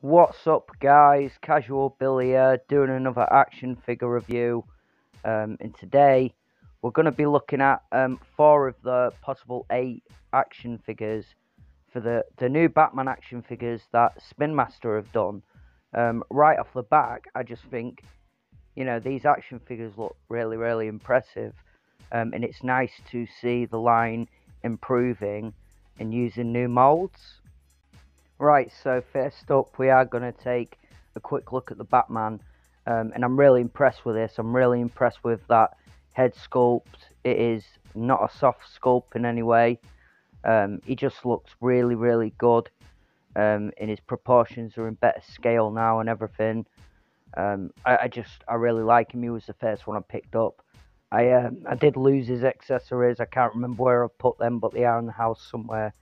What's up, guys? Casual Billy here, doing another action figure review. Um, and today we're going to be looking at um, four of the possible eight action figures for the, the new Batman action figures that Spin Master have done. Um, right off the back, I just think, you know, these action figures look really, really impressive. Um, and it's nice to see the line improving and using new molds. Right, so first up, we are going to take a quick look at the Batman, um, and I'm really impressed with this. I'm really impressed with that head sculpt. It is not a soft sculpt in any way. Um, he just looks really, really good, um, and his proportions are in better scale now and everything. Um, I, I, just, I really like him. He was the first one I picked up. I, um, I did lose his accessories. I can't remember where I put them, but they are in the house somewhere.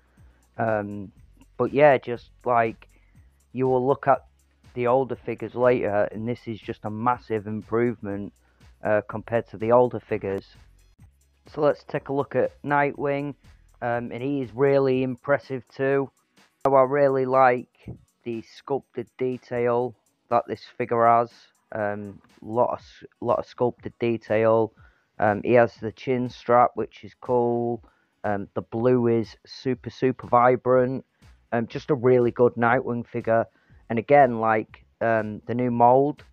Um, but yeah, just like you will look at the older figures later, and this is just a massive improvement uh, compared to the older figures. So let's take a look at Nightwing, um, and he is really impressive too. So I really like the sculpted detail that this figure has. Um, lot of lot of sculpted detail. Um, he has the chin strap, which is cool. Um, the blue is super super vibrant. Um, just a really good Nightwing figure, and again, like um, the new mold,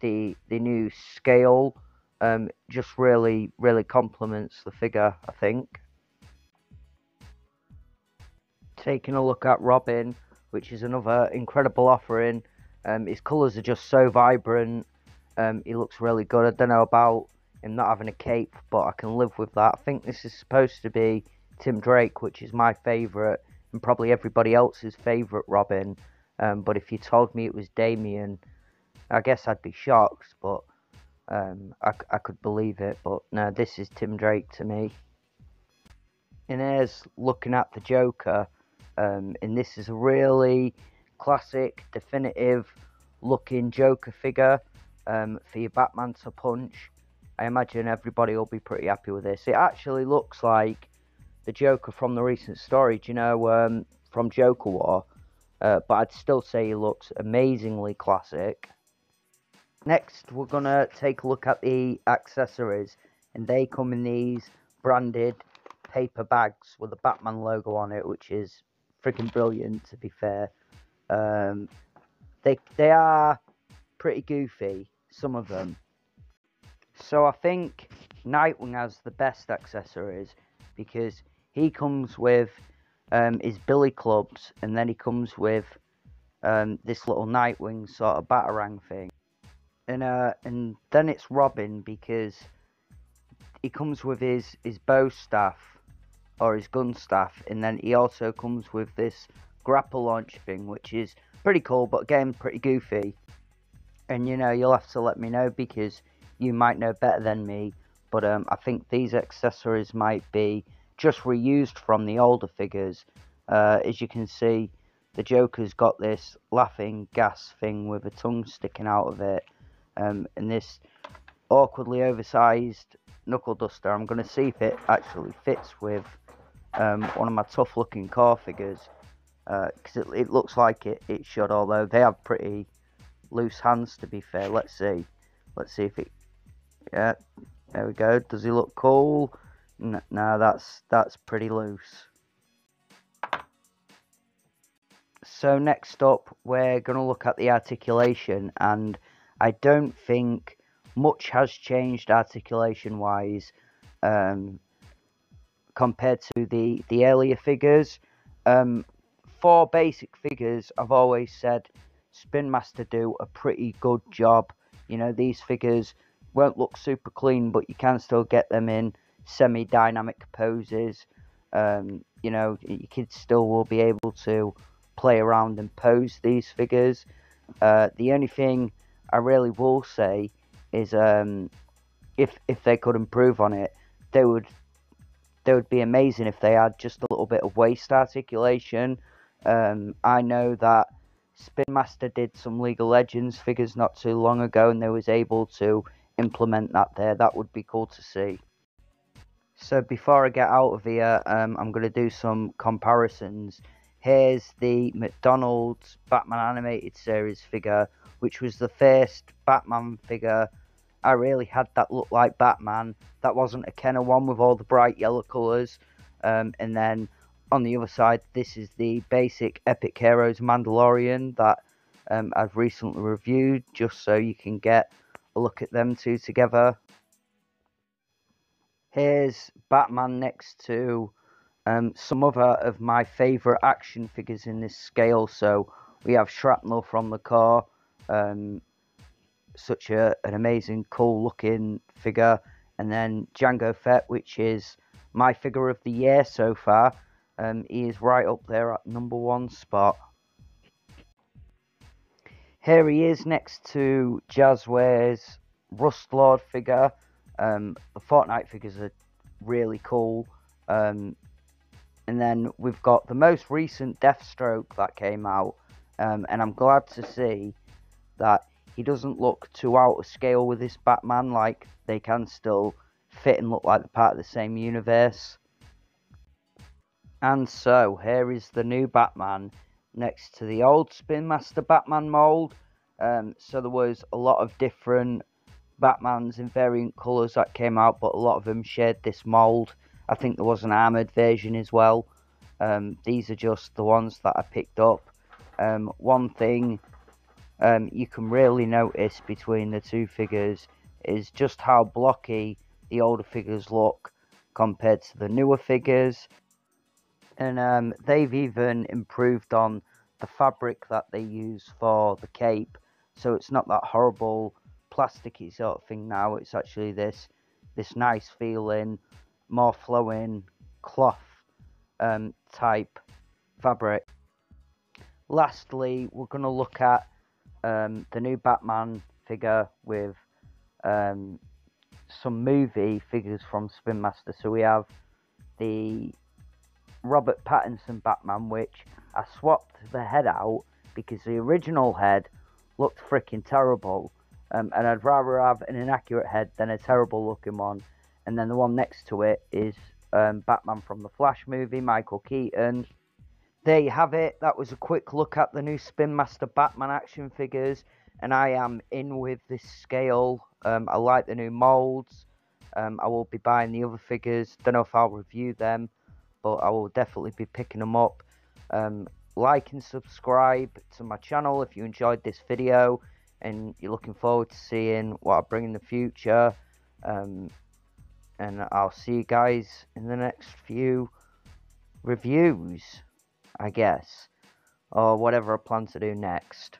the the new scale, um, just really really complements the figure. I think. Taking a look at Robin, which is another incredible offering. Um, his colours are just so vibrant. Um, he looks really good. I don't know about him not having a cape, but I can live with that. I think this is supposed to be Tim Drake, which is my favourite and probably everybody else's favourite Robin. Um, but if you told me it was Damian, I guess I'd be shocked, but um, I, I could believe it. But no, this is Tim Drake to me. And as looking at the Joker, um, and this is a really classic, definitive looking Joker figure um, for your Batman to punch. I imagine everybody will be pretty happy with this. It actually looks like the Joker from the recent story, do you know, um, from Joker War. Uh, but I'd still say he looks amazingly classic. Next, we're going to take a look at the accessories. And they come in these branded paper bags with the Batman logo on it, which is freaking brilliant, to be fair. Um, they, they are pretty goofy, some of them. So I think Nightwing has the best accessories because he comes with um, his billy clubs, and then he comes with um, this little Nightwing sort of batarang thing, and uh, and then it's Robin because he comes with his his bow staff or his gun staff, and then he also comes with this grapple launch thing, which is pretty cool, but again pretty goofy. And you know you'll have to let me know because you might know better than me, but um, I think these accessories might be just reused from the older figures. Uh, as you can see, the Joker's got this laughing gas thing with a tongue sticking out of it, um, and this awkwardly oversized knuckle duster. I'm going to see if it actually fits with um, one of my tough looking Corps figures, because uh, it, it, looks like it, it should, although they have pretty loose hands to be fair. Let's see. Let's see if it. Yeah, there we go. Does he look cool? No, that's that's pretty loose. So next up, we're going to look at the articulation, and I don't think much has changed articulation-wise um, compared to the the earlier figures. Um, for basic figures, I've always said Spin Master do a pretty good job. You know, these figures won't look super clean, but you can still get them in semi-dynamic poses. Um, you know, your kids still will be able to play around and pose these figures. Uh, the only thing I really will say is um, if if they could improve on it, they would they would be amazing if they had just a little bit of waist articulation. Um, I know that Spin Master did some League of Legends figures not too long ago, and they was able to implement that there. That would be cool to see. So before I get out of here, um, I'm going to do some comparisons Here's the McDonald's Batman animated series figure, which was the first Batman figure I really had that look like Batman. That wasn't a Kenner one with all the bright yellow colours. Um, and then on the other side, this is the basic Epic Heroes Mandalorian that um, I've recently reviewed, just so you can get a look at them two together. Here's Batman next to um, some other of my favourite action figures in this scale. So we have Shrapnel from the car, um, such a, an amazing, cool looking figure. And then Jango Fett, which is my figure of the year so far. Um, he is right up there at number one spot. Here he is next to Jazwares' Rust Lord figure. Um, the Fortnite figures are really cool. Um, and then we've got the most recent Deathstroke that came out. Um, and I'm glad to see that he doesn't look too out of scale with this Batman. Like, they can still fit and look like they're part of the same universe. And so, here is the new Batman next to the old Spin Master Batman mold. Um, so there was a lot of different Batmans in variant colours that came out, but a lot of them shared this mold. I think there was an armoured version as well. Um, these are just the ones that I picked up. Um, one thing um, you can really notice between the two figures is just how blocky the older figures look compared to the newer figures. And um, they've even improved on the fabric that they use for the cape. So it's not that horrible plasticky sort of thing now. It's actually this this nice feeling, more flowing cloth um, type fabric. Lastly, we're going to look at um, the new Batman figure with um, some movie figures from Spin Master. So we have the Robert Pattinson Batman, which I swapped the head out because the original head looked freaking terrible. Um, and I'd rather have an inaccurate head than a terrible looking one. And then the one next to it is um, Batman from the Flash movie, Michael Keaton. There you have it. That was a quick look at the new Spin Master Batman action figures. And I am in with this scale. Um, I like the new molds. Um, I will be buying the other figures. Don't know if I'll review them, but I will definitely be picking them up. Um, like and subscribe to my channel if you enjoyed this video and you're looking forward to seeing what I bring in the future. Um, and I'll see you guys in the next few reviews, I guess, or whatever I plan to do next.